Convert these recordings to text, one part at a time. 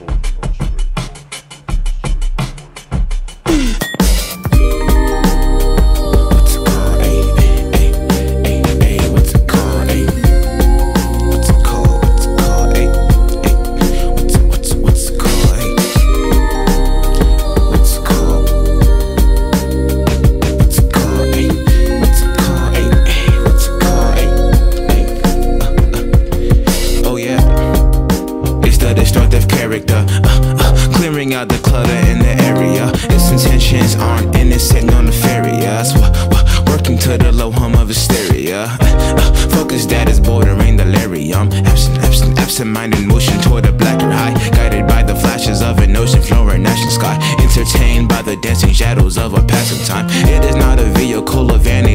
What's in the area. Its intentions aren't innocent, no nefarious. Working to the low hum of hysteria. Uh, uh, focus that is bordering delirium. Absent, absent, absent-minded motion toward a blacker high. Guided by the flashes of an ocean floor and national sky. Entertained by the dancing shadows of a passing time. It is not a vehicle of vanity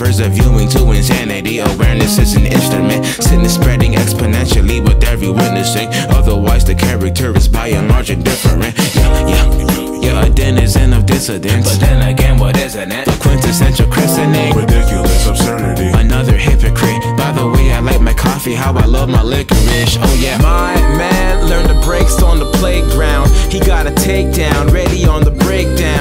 that it prefers a viewing to insanity. Awareness is an instrument, sin is spreading exponentially with every witnessing. Otherwise, the character is by and large indifferent. Yeah, yeah, yeah, a denizen of dissidence. But then again, what isn't it? The quintessential christening. Ridiculous absurdity. Another hypocrite. By the way, I like my coffee, how I love my licorice. Oh yeah. My man learned the breaks on the playground. He got a takedown, ready on the breakdown.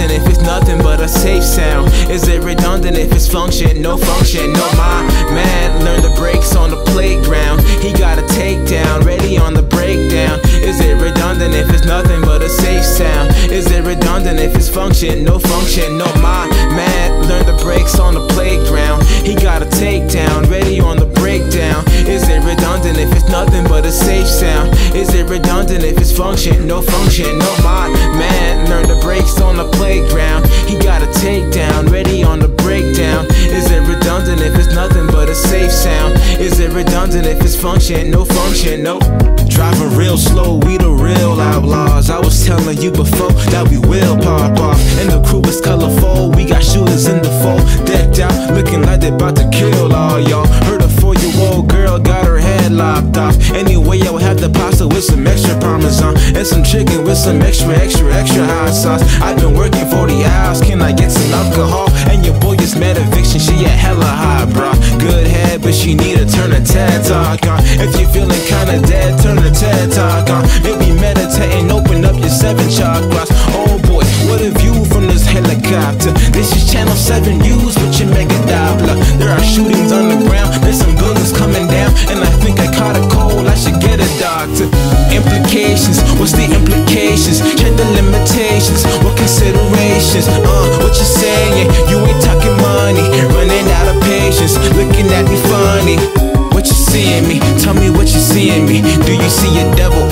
Redundant if it's nothing but a safe sound? Is it redundant if it's function, no function? No, my man learned the breaks on the playground. He got a takedown, ready on the breakdown. Is it redundant if it's nothing but a safe sound? Is it redundant if it's function, no function? No, my man Learn the breaks on the playground. Redundant if it's function, no function? No, my man learned the breaks on the playground. He got a takedown, ready on the breakdown. Is it redundant if it's nothing but a safe sound? Is it redundant if it's function, no function? No. Driving real slow, we the real outlaws. I was telling you before that we will pop off. And the crew is with some extra parmesan. And some chicken with some extra, extra, extra hot sauce. I've been working 40 hours, can I get some alcohol? And your boy is mad eviction, she a hella hot, bro. Good head, but she need to turn a TED talk on. If you feeling kinda dead, turn the TED talk on. Maybe Implications, what's the implications? Check the limitations, what considerations? Uh, what you saying? You ain't talking money, running out of patience, looking at me funny. What you seeing me? Tell me what you seeing me. Do you see a devil